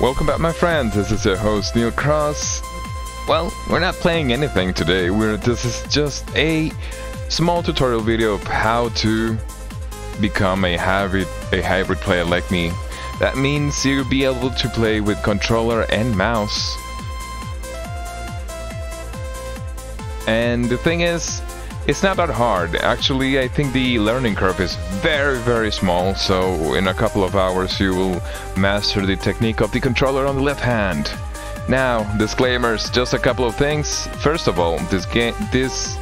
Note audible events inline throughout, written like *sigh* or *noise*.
Welcome back my friends, this is your host Knil Cross. Well, we're not playing anything today, we're, this is just a small tutorial video of how to become a hybrid, a hybrid player like me. That means you'll be able to play with controller and mouse. And the thing is, it's not that hard. Actually, I think the learning curve is very, very small, so in a couple of hours you will master the technique of the controller on the left hand. Now, disclaimers, just a couple of things. First of all, this game, this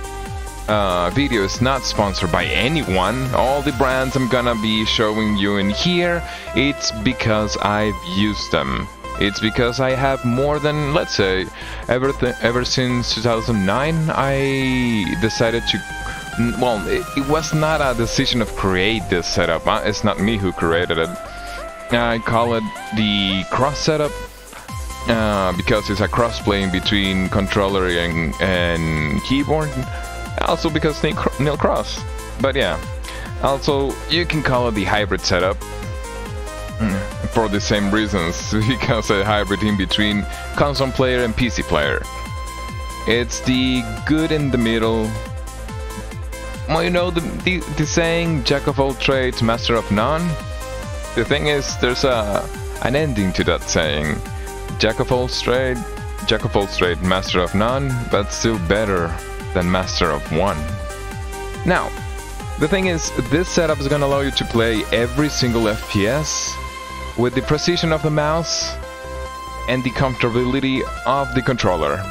uh, video is not sponsored by anyone. All the brands I'm gonna be showing you in here, it's because I've used them. It's because I have more than, let's say, ever, ever since 2009, I decided to. Well, it, it, was not a decision of create this setup. Uh, it's not me who created it. I call it the cross setup uh, because it's a cross playing between controller and, and keyboard. Also because Neil, Knil Cross. But yeah. Also, you can call it the hybrid setup for the same reasons, *laughs* because a hybrid in between console player and PC player. It's the good in the middle. Well, you know the, the, the saying, jack of all trades, master of none? The thing is, there's a an ending to that saying. Jack of all trades, jack of all trades, master of none, but still better than master of one. Now, the thing is, this setup is gonna allow you to play every single FPS with the precision of the mouse and the comfortability of the controller.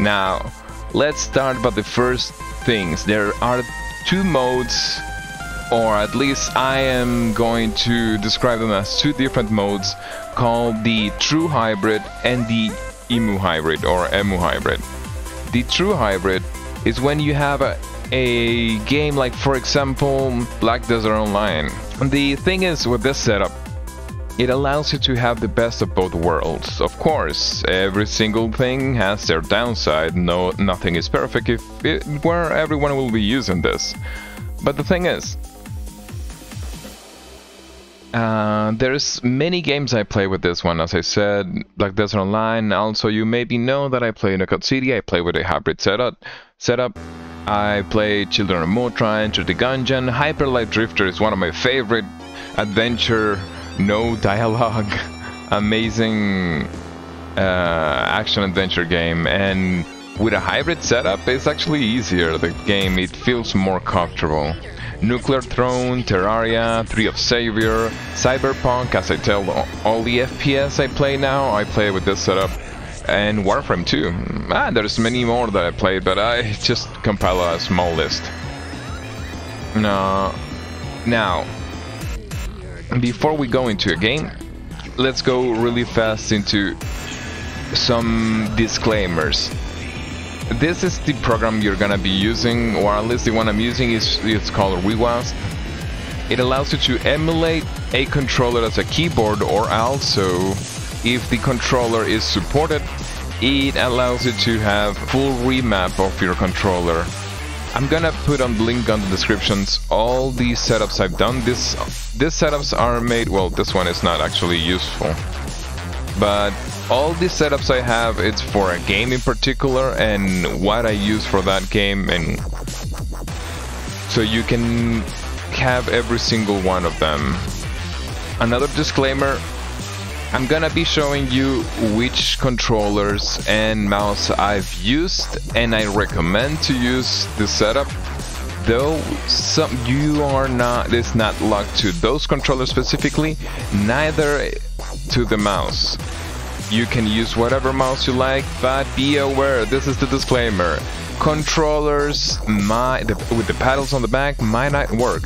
Now, let's start by the first things. There are two modes, or at least I am going to describe them as two different modes called the True Hybrid and the Emu Hybrid or Emu Hybrid. The True Hybrid is when you have a, a game like, for example, Black Desert Online. The thing is with this setup, it allows you to have the best of both worlds. Of course, every single thing has their downside. No, nothing is perfect if it, where everyone will be using this. But the thing is, uh, there's many games I play with this one, as I said, Black Desert Online. Also, you maybe know that I play Knockout City. I play with a hybrid setup. Setup. I play Children of Morta, Enter the Gungeon. Hyper Light Drifter is one of my favorite adventure no dialogue, *laughs* amazing uh, action adventure game, and with a hybrid setup, it's actually easier. The game it feels more comfortable. Nuclear Throne, Terraria, Tree of Savior, Cyberpunk, as I tell all the FPS I play now, I play with this setup, and Warframe 2. Ah, there's many more that I played, but I just compile a small list. No, now, before we go into a game, let's go really fast into some disclaimers. This is the program you're gonna be using, or at least the one I'm using is it's called reWASD. It allows you to emulate a controller as a keyboard, or also, if the controller is supported, it allows you to have full remap of your controller I'm gonna put on the link on the descriptions all these setups I've done. This these setups are made well this one is not actually useful. But all these setups I have it's for a game in particular and what I use for that game and so you can have every single one of them. Another disclaimer I'm gonna be showing you which controllers and mouse I've used and I recommend to use this setup. Though some you are not it's not locked to those controllers specifically neither to the mouse. You can use whatever mouse you like but be aware this is the disclaimer. Controllers might with the paddles on the back might not work.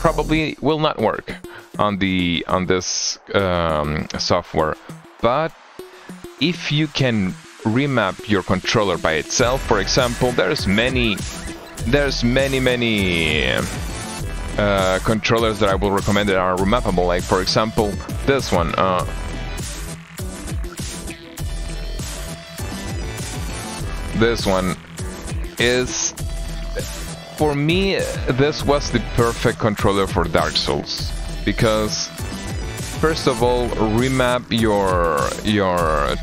Probably will not work on the on this um, software. But if you can remap your controller by itself for example there's many there's many many uh, controllers that I will recommend that are remappable like for example this one uh, this one is for me this was the perfect controller for Dark Souls because first of all remap your your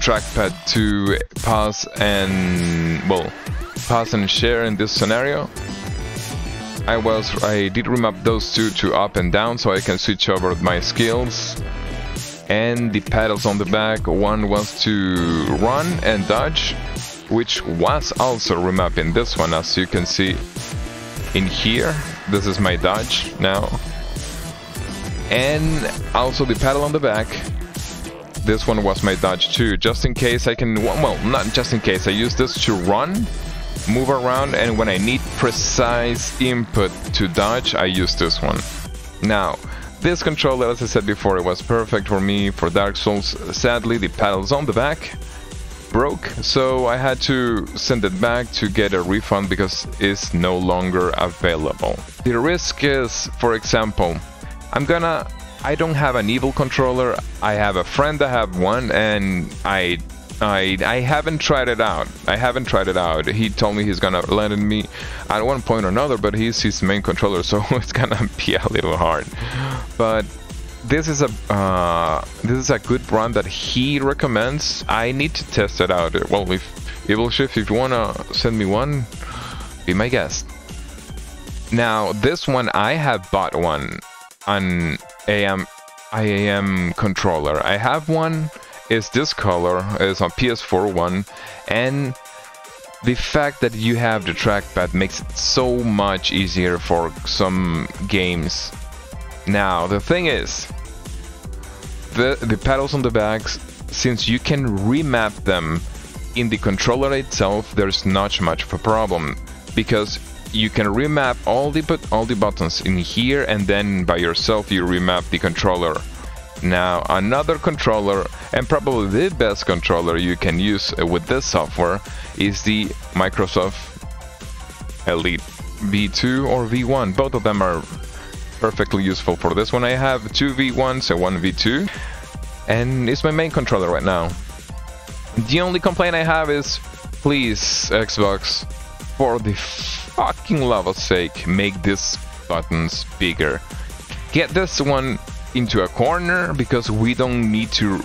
trackpad to pause and well pause and share in this scenario. I was I did remap those two to up and down so I can switch over my skills. And the pedals on the back one was to run and dodge which was also remapped in this one as you can see in here. This is my dodge now and also the pedal on the back this one was my dodge too just in case I can well not just in case I use this to run move around and when I need precise input to dodge, I use this one. Now, this controller, as I said before, it was perfect for me for Dark Souls. Sadly, the paddles on the back broke, so I had to send it back to get a refund because it's no longer available. The risk is, for example, I'm gonna... I don't have an evil controller, I have a friend that have one and I I I haven't tried it out. I haven't tried it out. He told me he's gonna lend it me at one point or another, but he's his main controller, *laughs* so it's gonna be a little hard. But this is a uh, this is a good brand that he recommends. I need to test it out. Well, if Evil Shift, if you wanna send me one, be my guest. Now this one I have bought one on AM IAM controller. I have one is this color, it's on PS4 one, and the fact that you have the trackpad makes it so much easier for some games. Now, the thing is, the, the pedals on the backs, since you can remap them in the controller itself, there's not much of a problem, because you can remap all the all the buttons in here and then by yourself you remap the controller now, another controller, and probably the best controller you can use with this software, is the Microsoft Elite V2 or V1. Both of them are perfectly useful for this one. I have two V1s and one V2, and it's my main controller right now. The only complaint I have is, please, Xbox, for the fucking love of sake, make these buttons bigger. Get this one into a corner because we don't need to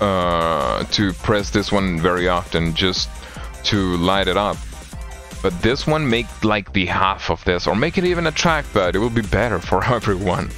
uh, to press this one very often just to light it up. But this one make like the half of this or make it even a trackpad. It will be better for *laughs* everyone.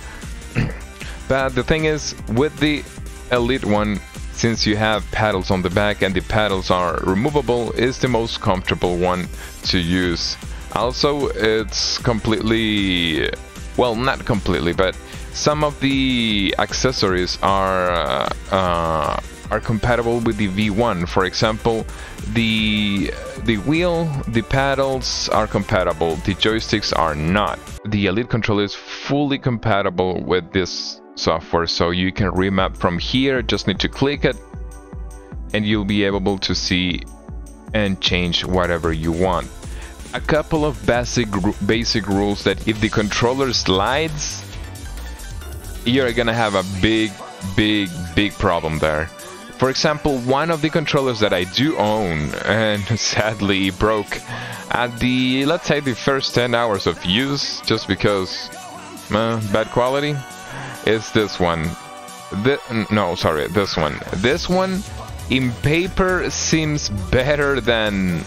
*clears throat* but the thing is with the Elite one since you have paddles on the back and the paddles are removable is the most comfortable one to use. Also it's completely well not completely but some of the accessories are uh, uh, are compatible with the V1. For example, the the wheel, the paddles are compatible. The joysticks are not. The Elite controller is fully compatible with this software, so you can remap from here. Just need to click it, and you'll be able to see and change whatever you want. A couple of basic basic rules that if the controller slides you're gonna have a big, big, big problem there. For example, one of the controllers that I do own and *laughs* sadly broke at the, let's say, the first 10 hours of use, just because uh, bad quality, is this one. No, sorry, this one. This one, in paper, seems better than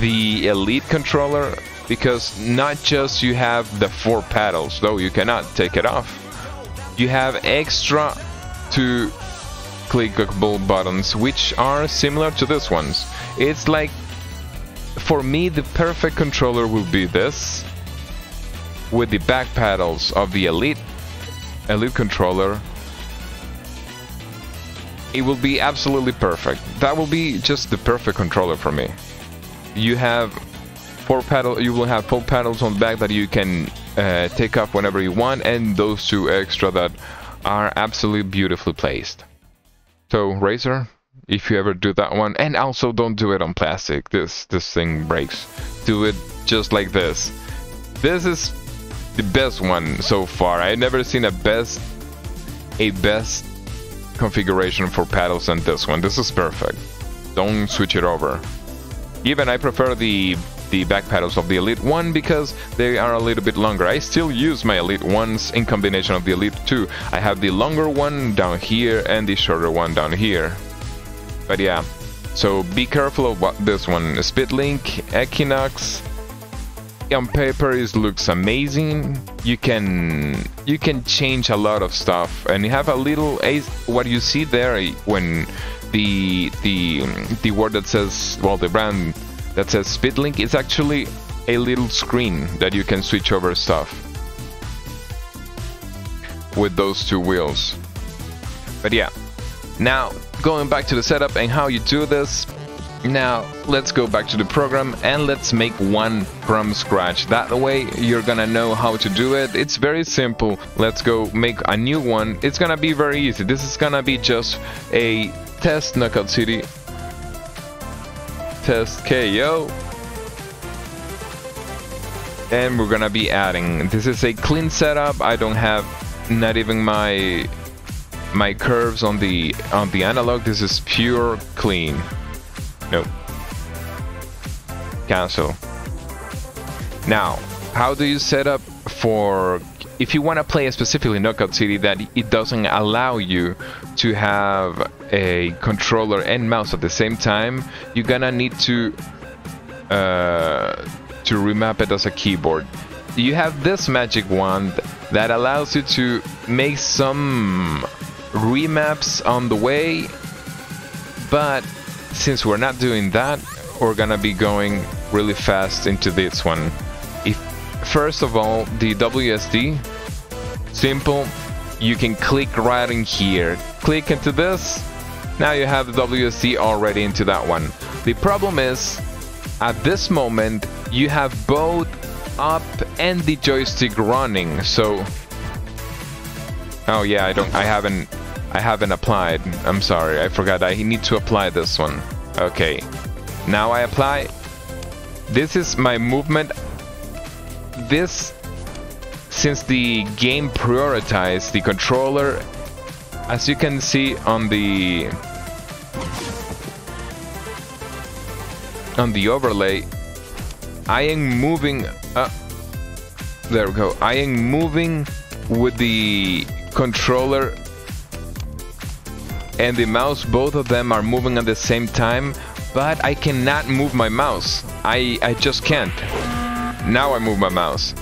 the Elite controller because not just you have the four paddles, though you cannot take it off you have extra two clickable buttons which are similar to this ones. It's like for me the perfect controller would be this with the back paddles of the Elite Elite controller it will be absolutely perfect. That will be just the perfect controller for me. You have four paddle you will have four paddles on the back that you can uh, take off whenever you want, and those two extra that are absolutely beautifully placed. So Razer, if you ever do that one, and also don't do it on plastic. This this thing breaks. Do it just like this. This is the best one so far. I've never seen a best a best configuration for paddles than this one. This is perfect. Don't switch it over. Even I prefer the the back pedals of the Elite 1 because they are a little bit longer. I still use my Elite 1s in combination of the Elite 2. I have the longer one down here and the shorter one down here. But yeah, so be careful of what this one. Speedlink, Equinox, on paper it looks amazing you can you can change a lot of stuff and you have a little eh, what you see there eh, when the the um, the word that says well the brand that says speedlink is actually a little screen that you can switch over stuff with those two wheels but yeah now going back to the setup and how you do this now, let's go back to the program and let's make one from scratch. That way you're gonna know how to do it. It's very simple. Let's go make a new one. It's gonna be very easy. This is gonna be just a test Knockout City. Test KO. And we're gonna be adding. This is a clean setup. I don't have not even my my curves on the on the analog. This is pure clean. Nope. Cancel. Now, how do you set up for if you want to play specifically Knockout City that it doesn't allow you to have a controller and mouse at the same time, you're gonna need to uh, to remap it as a keyboard. You have this magic wand that allows you to make some remaps on the way, but since we're not doing that, we're gonna be going really fast into this one. First of all, the WSD, simple, you can click right in here. Click into this, now you have the WSD already into that one. The problem is, at this moment, you have both up and the joystick running, so... Oh yeah, I don't, I haven't I haven't applied. I'm sorry, I forgot I need to apply this one. Okay, now I apply. This is my movement. This, since the game prioritized the controller, as you can see on the on the overlay, I am moving. Uh, there we go. I am moving with the controller and the mouse, both of them are moving at the same time, but I cannot move my mouse. I, I just can't. Now I move my mouse.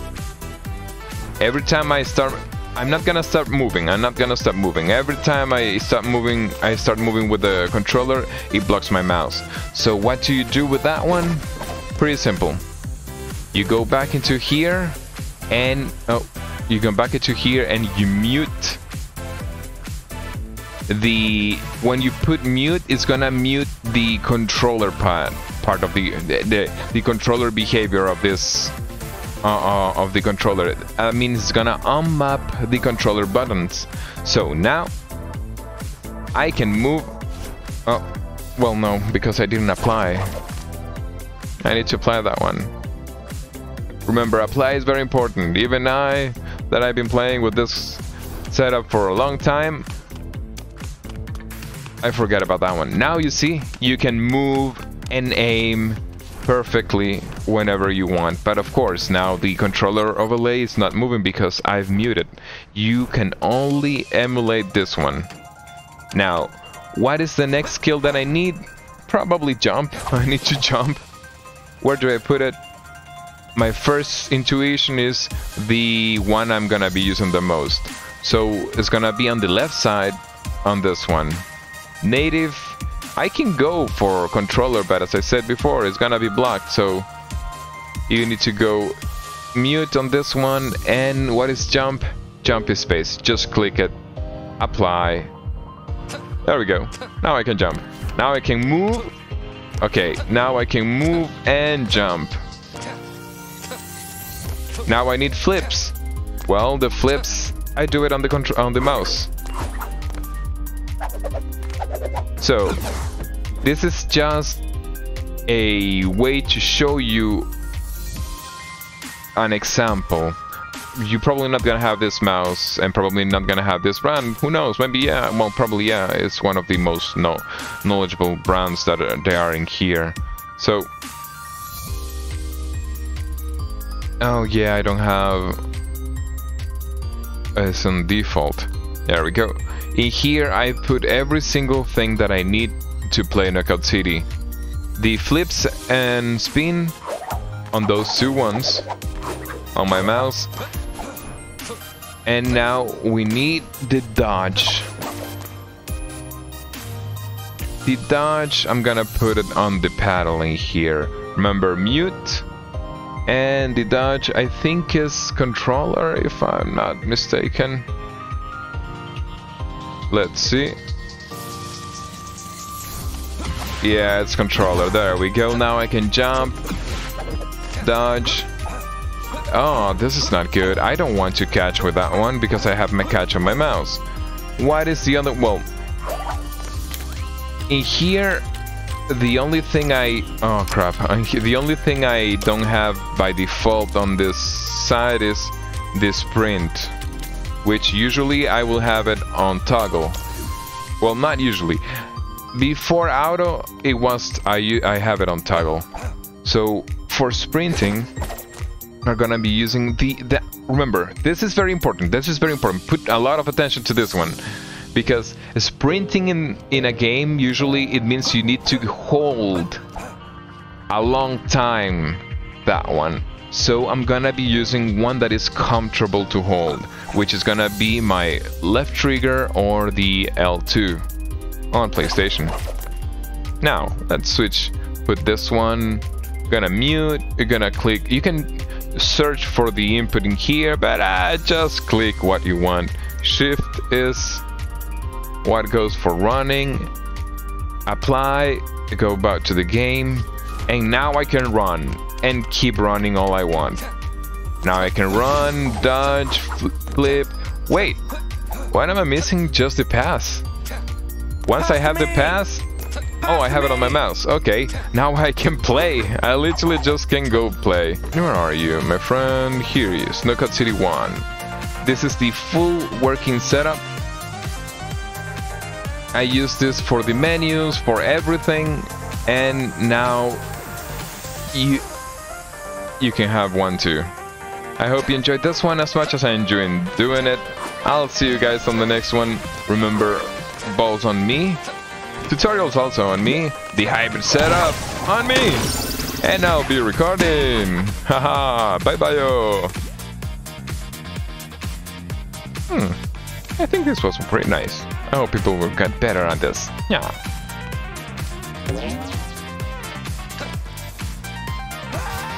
Every time I start, I'm not gonna start moving, I'm not gonna stop moving. Every time I start moving, I start moving with the controller, it blocks my mouse. So what do you do with that one? Pretty simple. You go back into here, and, oh, you go back into here and you mute the when you put mute it's gonna mute the controller part part of the the, the controller behavior of this uh, uh, of the controller. I mean it's gonna unmap the controller buttons. So now I can move oh well no because I didn't apply. I need to apply that one. Remember apply is very important. Even I that I've been playing with this setup for a long time I forget about that one. Now you see, you can move and aim perfectly whenever you want. But of course, now the controller overlay is not moving because I've muted. You can only emulate this one. Now, what is the next skill that I need? Probably jump. *laughs* I need to jump. Where do I put it? My first intuition is the one I'm gonna be using the most. So it's gonna be on the left side on this one native I can go for controller but as I said before it's gonna be blocked so you need to go mute on this one. And what is jump? Jump is space. Just click it. Apply. There we go. Now I can jump. Now I can move. Okay now I can move and jump. Now I need flips. Well the flips I do it on the on the mouse. So, this is just a way to show you an example. You're probably not gonna have this mouse and probably not gonna have this brand. Who knows? Maybe yeah. Well, probably yeah. It's one of the most no knowledgeable brands that are, they are in here. So Oh yeah, I don't have... It's on default. There we go. In here I put every single thing that I need to play Knockout City. The flips and spin on those two ones on my mouse. And now we need the dodge. The dodge, I'm gonna put it on the paddling here. Remember, mute. And the dodge, I think, is controller, if I'm not mistaken. Let's see. Yeah, it's controller. There we go. Now I can jump, dodge. Oh, this is not good. I don't want to catch with that one because I have my catch on my mouse. Why is the other? Well, in here, the only thing I... Oh, crap. The only thing I don't have by default on this side is this sprint, which usually I will have it on toggle. Well, not usually. Before auto, it was I, I have it on toggle. So for sprinting, we're gonna be using the, the remember this is very important this is very important. Put a lot of attention to this one. Because sprinting in in a game usually it means you need to hold a long time that one. So I'm gonna be using one that is comfortable to hold which is gonna be my left trigger or the L2 on PlayStation. Now let's switch. Put this one gonna mute you're gonna click. You can search for the input in here but uh, just click what you want. Shift is what goes for running, apply, go back to the game, and now I can run and keep running all I want. Now I can run, dodge, flip. Wait, why am I missing? Just the pass? Once I have the pass, oh, I have it on my mouse. Okay, now I can play. I literally just can go play. Where are you, my friend? Here he is, Knockout City 1. This is the full working setup I use this for the menus, for everything, and now you you can have one too. I hope you enjoyed this one as much as I enjoyed doing it. I'll see you guys on the next one. Remember, balls on me. Tutorials also on me. The hybrid setup on me. And I'll be recording. Haha, bye bye yo. Hmm. I think this was pretty nice. I hope people will get better at this. Yeah.